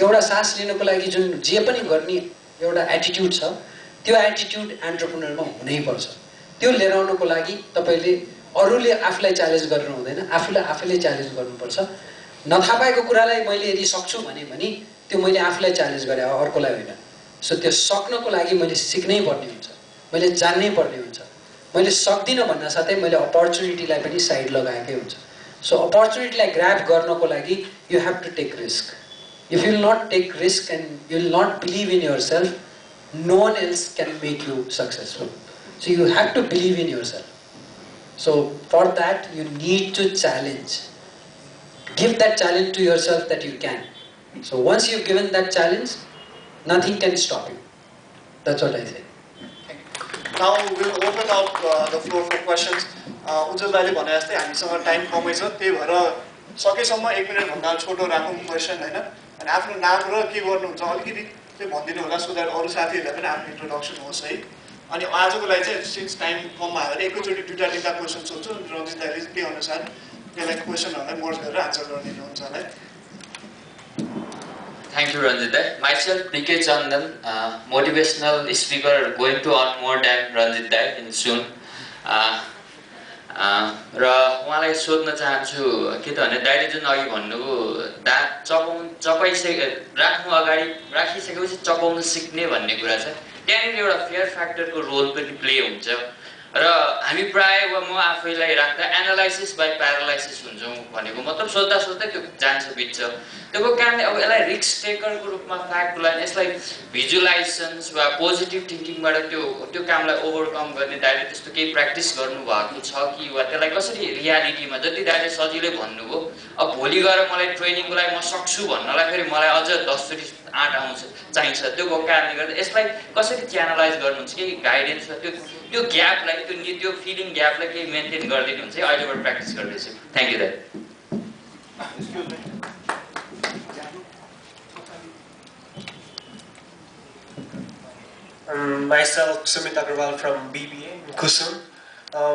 एउटा सास लिनको लागि जुन जे पनि गर्ने एउटा एटिट्युड छ त्यो एटिट्युड एन्टरप्रेनरमा हुनैपर्छ त्यो लिएर आउनको लागि तपाईँले अरूले आफूलाई च्यालेन्ज गरेर हुँदैन आफूलाई आफैले च्यालेन्ज गर्नुपर्छ। नथाहा पाएको कुरालाई मैले यदि सक्छु भने भने त्यो मैले आफूलाई च्यालेन्ज गरेँ अर्कोलाई होइन। सो त्यो सक्नको लागि मैले सिक्नै पर्ने हुन्छ। मैले जान्नै पर्ने हुन्छ। मैले सक्दिनँ भन्न साथै मैले अपर्च्युनिटीलाई पनि साइड लगाएकै हुन्छ। सो अपर्च्युनिटीलाई ग्राप गर्नको लागि you have to take risk If you'll not take risk and you'll not believe in yourself no one else can make you successful so you have to believe in yourself so for that you need to challenge give that challenge to yourself that you can. So once you've given that challenge, nothing can stop you. That's what I say. Now we'll open up uh, the floor for questions. Uh, Ujjwal दाइले भने जस्तै हामीसँग time कमै छ त्यही भएर सकेसम्म एक मिनटभन्दा छोटो राखौँ क्वेसन होइन अनि आफ्नो नाम र के गर्नुहुन्छ अलिकति चाहिँ भनिदिनु होला सो द्याट अरू साथीहरूलाई पनि आफ्नो इन्ट्रोडक्सन होस् है। अनि आजको लागि चाहिँ सिन्स टाइम कम आयो भने एकैचोटि दुइटा तिनवटा क्वेसन सोध्छु रञ्जित दाइले चाहिँ त्यही अनुसार त्यसलाई क्वेसनहरूलाई मर्ज गरेर आन्सर गरिदिनुहुन्छ होला है। Thank you, Ranjit Myself, DK Chandan, uh, motivational speaker, going to earn more than Ranjit Dai in soon. Uh, र उहाँलाई सोध्न चाहन्छु के त भने दाइले जुन अघि भन्नुभयो दा चपाउनु चपाइसके राख्नु अगाडि राखिसकेपछि चपाउनु सिक्ने भन्ने कुरा छ। त्यहाँनिर एउटा फेयर फ्याक्टरको रोल पनि प्ले हुन्छ। र हामी प्रायः वा म आफैलाई राख्दा एनालाइसिस बाई प्यारालाइसिस हुन्छौँ भनेको मतलब सोच्दा सोच्दै त्यो जान्छ बित्छ त्यो कारणले अब यसलाई रिक्स टेकरको रूपमा फ्याक्टको लागि यसलाई भिजुलाइजेसन्स वा पोजिटिभ थिङ्किङबाट त्यो त्यो कामलाई ओभरकम गर्ने दाइले त्यस्तो केही प्र्याक्टिस गर्नुभएको छ कि वा त्यसलाई कसरी रियालिटीमा जति दाइले सजिलै भन्नुभयो अब भोलि गएर मलाई ट्रेनिङको लागि म सक्छु भन्नलाई फेरि मलाई अझ दसचोटि आँट आउँछ चाहिन्छ। त्यो कारणले गर्दा यसलाई कसरी च्यानलाइज गर्नुहुन्छ केही गाइडेन्स र त्यो त्यो ग्यापलाई त्यो नि- त्यो फिलिङ ग्यापलाई केही मेन्टेन गरिदिनु हुन्छ अहिलेबाट प्र्याक्टिस गर्दैछु। थ्याङ्क यू दाइ Um, myself, Sumit Agarwal from BBA in Kusum. Um,